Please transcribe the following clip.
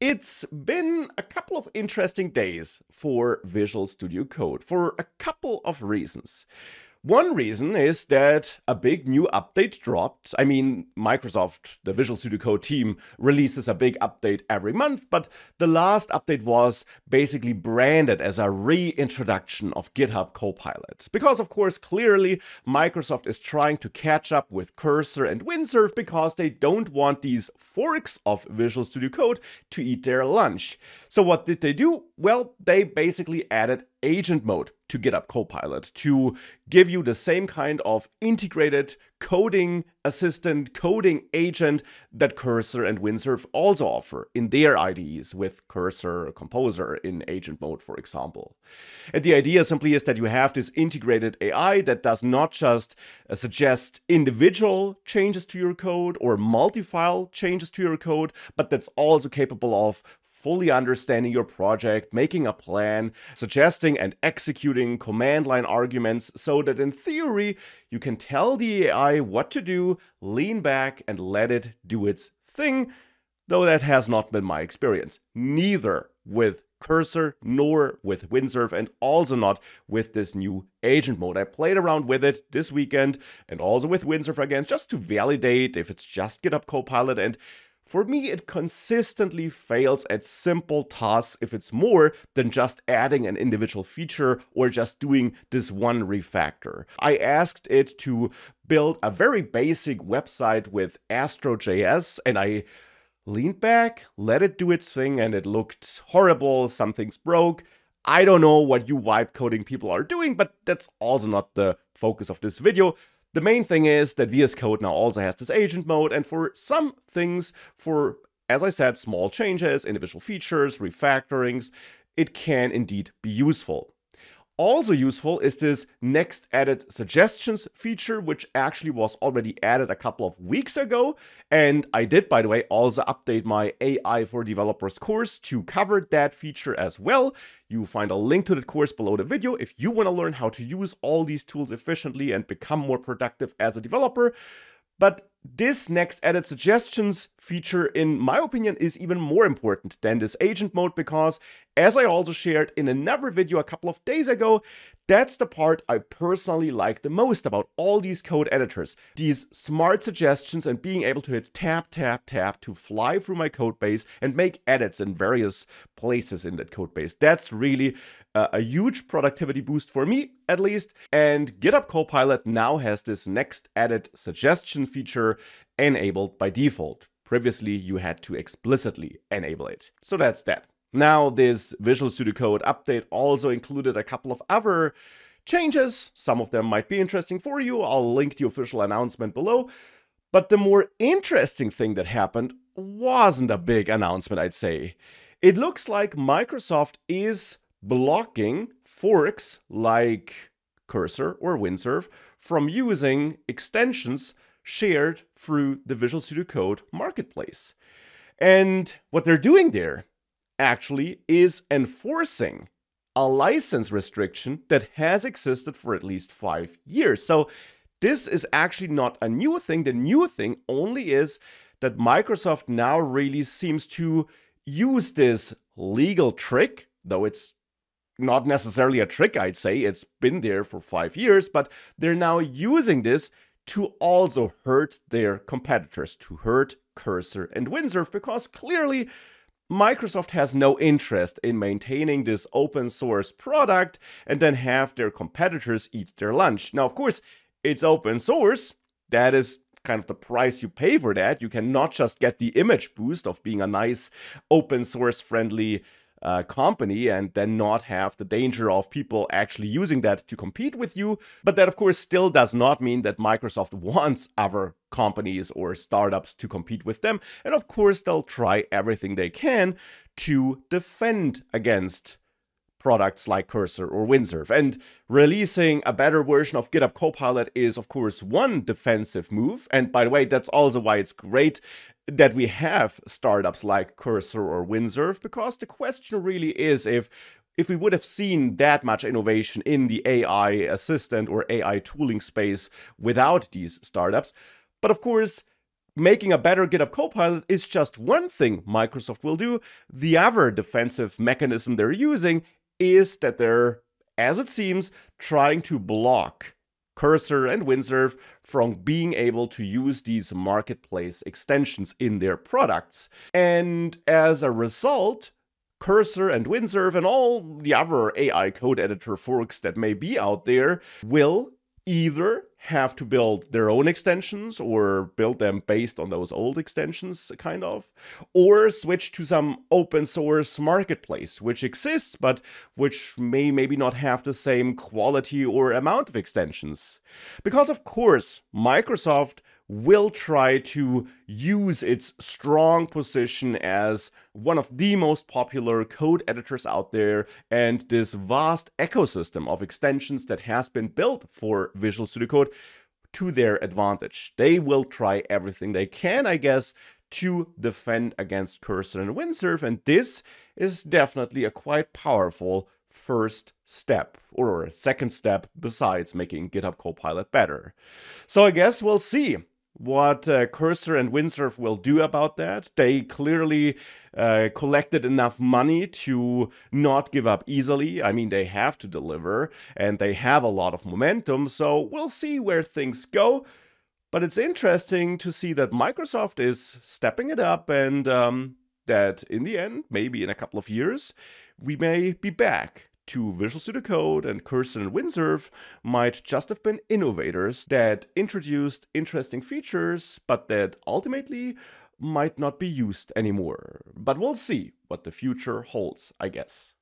It's been a couple of interesting days for Visual Studio Code for a couple of reasons. One reason is that a big new update dropped. I mean, Microsoft, the Visual Studio Code team, releases a big update every month, but the last update was basically branded as a reintroduction of GitHub Copilot. Because, of course, clearly Microsoft is trying to catch up with Cursor and Windsurf because they don't want these forks of Visual Studio Code to eat their lunch. So, what did they do? Well, they basically added agent mode to GitHub Copilot to give you the same kind of integrated coding assistant, coding agent that Cursor and Windsurf also offer in their IDEs with Cursor Composer in agent mode, for example. And the idea simply is that you have this integrated AI that does not just uh, suggest individual changes to your code or multi-file changes to your code, but that's also capable of fully understanding your project, making a plan, suggesting and executing command line arguments so that in theory you can tell the AI what to do, lean back, and let it do its thing. Though that has not been my experience. Neither with Cursor nor with Windsurf, and also not with this new agent mode. I played around with it this weekend and also with Windsurf again just to validate if it's just GitHub Copilot and for me, it consistently fails at simple tasks if it's more than just adding an individual feature or just doing this one refactor. I asked it to build a very basic website with Astro.js and I leaned back, let it do its thing, and it looked horrible. Something's broke. I don't know what you vibe coding people are doing, but that's also not the focus of this video. The main thing is that VS Code now also has this agent mode, and for some things, for, as I said, small changes, individual features, refactorings, it can indeed be useful. Also useful is this next edit suggestions feature, which actually was already added a couple of weeks ago. And I did, by the way, also update my AI for developers course to cover that feature as well. You find a link to the course below the video if you want to learn how to use all these tools efficiently and become more productive as a developer. But this next edit suggestions feature, in my opinion, is even more important than this agent mode because, as I also shared in another video a couple of days ago, that's the part I personally like the most about all these code editors. These smart suggestions and being able to hit tap, tap, tap to fly through my code base and make edits in various places in that code base. That's really a huge productivity boost for me, at least. And GitHub Copilot now has this next edit suggestion feature enabled by default. Previously, you had to explicitly enable it. So that's that. Now, this Visual Studio Code update also included a couple of other changes. Some of them might be interesting for you. I'll link the official announcement below. But the more interesting thing that happened wasn't a big announcement, I'd say. It looks like Microsoft is blocking forks like Cursor or Windsurf from using extensions shared through the Visual Studio Code marketplace. And what they're doing there actually is enforcing a license restriction that has existed for at least five years. So this is actually not a new thing. The new thing only is that Microsoft now really seems to use this legal trick, though it's not necessarily a trick, I'd say. It's been there for five years, but they're now using this to also hurt their competitors, to hurt Cursor and Windsurf, because clearly Microsoft has no interest in maintaining this open source product and then have their competitors eat their lunch. Now, of course, it's open source. That is kind of the price you pay for that. You cannot just get the image boost of being a nice open source friendly uh, company and then not have the danger of people actually using that to compete with you. But that, of course, still does not mean that Microsoft wants other companies or startups to compete with them. And of course, they'll try everything they can to defend against products like Cursor or Windsurf. And releasing a better version of GitHub Copilot is, of course, one defensive move. And by the way, that's also why it's great that we have startups like Cursor or Windsurf, because the question really is if if we would have seen that much innovation in the AI assistant or AI tooling space without these startups. But of course, making a better GitHub Copilot is just one thing Microsoft will do. The other defensive mechanism they're using is that they're, as it seems, trying to block Cursor and Windsurf from being able to use these marketplace extensions in their products. And as a result, Cursor and Windsurf and all the other AI code editor forks that may be out there will either have to build their own extensions or build them based on those old extensions, kind of, or switch to some open source marketplace, which exists, but which may maybe not have the same quality or amount of extensions. Because, of course, Microsoft will try to use its strong position as one of the most popular code editors out there and this vast ecosystem of extensions that has been built for Visual Studio Code to their advantage. They will try everything they can, I guess, to defend against Cursor and Windsurf, and this is definitely a quite powerful first step or second step besides making GitHub Copilot better. So I guess we'll see what uh, Cursor and Windsurf will do about that. They clearly uh, collected enough money to not give up easily. I mean, they have to deliver and they have a lot of momentum, so we'll see where things go. But it's interesting to see that Microsoft is stepping it up and um, that in the end, maybe in a couple of years, we may be back to Visual Studio Code and Cursor and Windsurf might just have been innovators that introduced interesting features, but that ultimately might not be used anymore. But we'll see what the future holds, I guess.